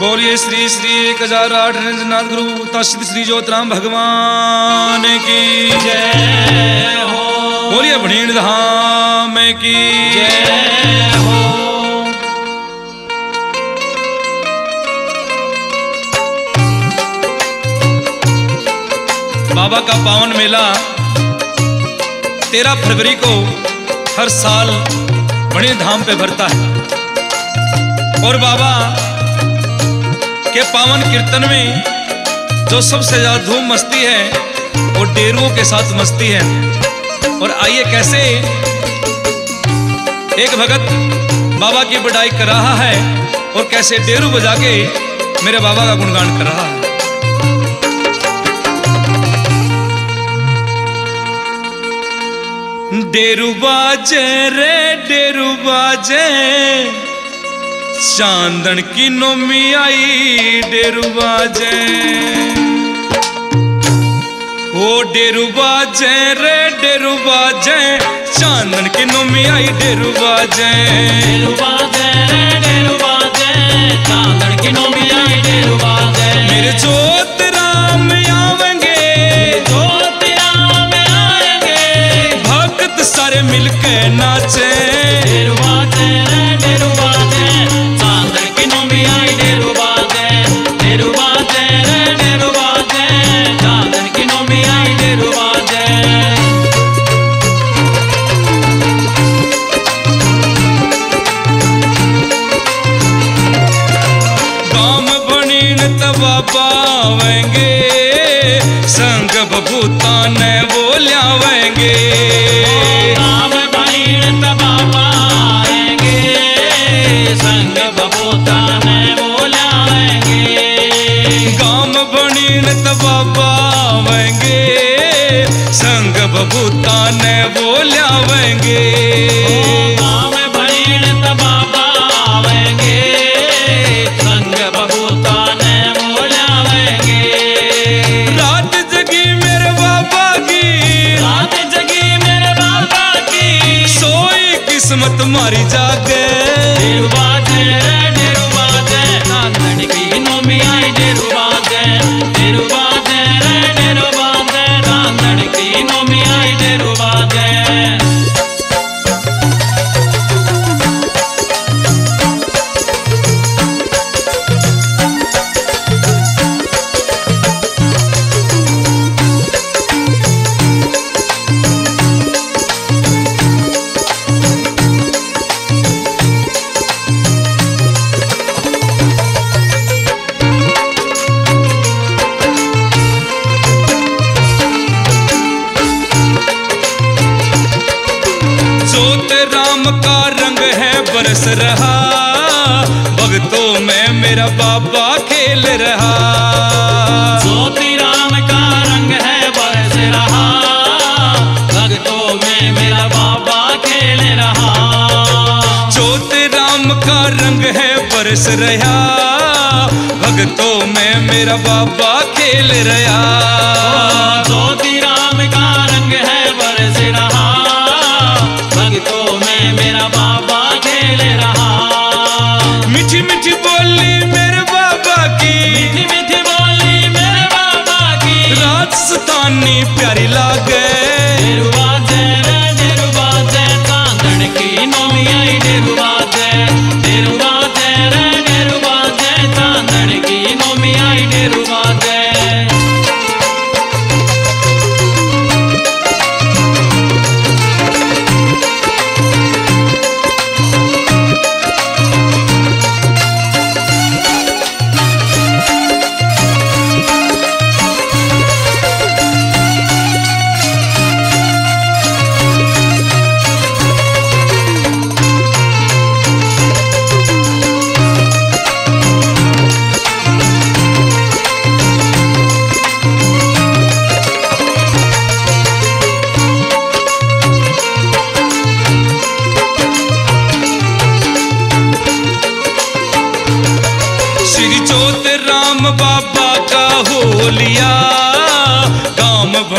बोलिए श्री श्री एक हज़ार आठ नाथ गुरु तस्त श्री ज्योतराम भगवान की जय हो। बोलिए भणीण धाम की जय हो। बाबा का पावन मेला तेरह फरवरी को हर साल बड़े धाम पे भरता है। और बाबा के पावन कीर्तन में जो सबसे ज़्यादा धूम मस्ती है, वो डेरुओं के साथ मस्ती है। और आइए कैसे एक भगत बाबा की बड़ाई कर रहा है और कैसे डेरू बजा के मेरे बाबा का गुणगान कर रहा है। डेरू बाजे रे, डेरू बाजे। चांदन की नोमी आई डेरू बाजे ओ डेरू बाजे रे डेरू बाजे चांदन की नोमी आई डेरू बाजे डेरू बाजे डेरू बाजे चांदन की नोमी आई डेरू बाजे मेरे जोत संग बभूता ने तबा पाएँगे संग बबूता ने बोलाएँगे रात जगी मेरे बाबा की। रात जगी मेरे बाबा की। सोई किस्मत मारी जागे। जोत राम का रंग है बरस रहा। भक्तों में मेरा बाबा खेल रहा। ज्योति राम का रंग है बरस रहा। भक्तों में मेरा बाबा खेल रहा। जोत राम का रंग है बरस रहा। भक्तों में मेरा बाबा खेल रहा। मेरा बाबा खेल रहा। मीठी मीठी बोली मेरे बाबा की। मीठी मीठी बोली मेरे बाबा की। राजस्थानी प्यारी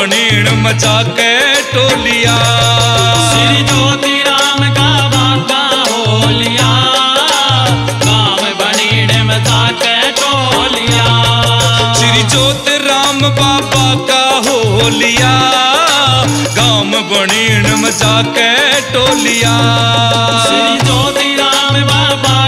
ढोनेण मचा के टोलिया। श्री ज्योति राम का बाका होलिया। राम बनेण मचा के टोलिया। श्री ज्योति राम बाबा का होलिया। गाम बणीण मचा के टोलिया। श्री ज्योति राम बाबा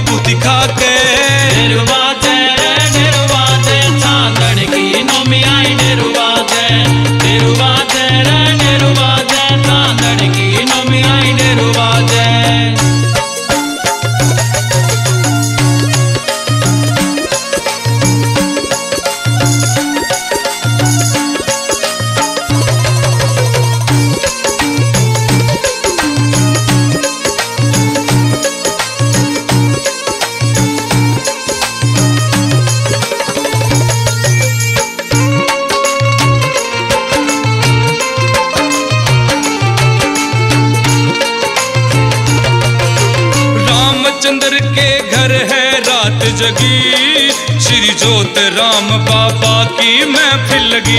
प्रभु दिखा के श्री जोत राम बाबा की महफिल लगी।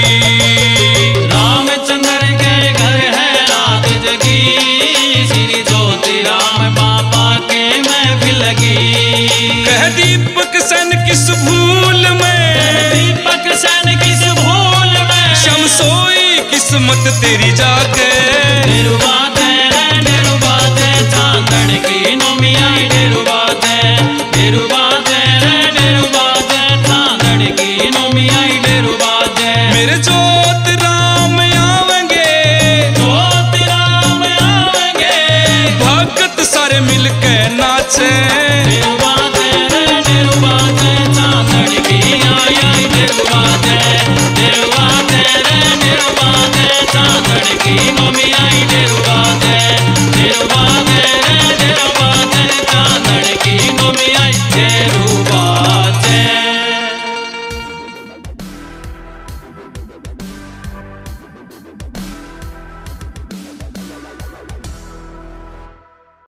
रामचंद्र के घर है रात जगी। श्री जोत राम बाबा के महफिल लगी। कह दीपक सन किस भूल में? दीपक सन किस भूल में? शमसोई किस्मत तेरी जाके। निर्वाद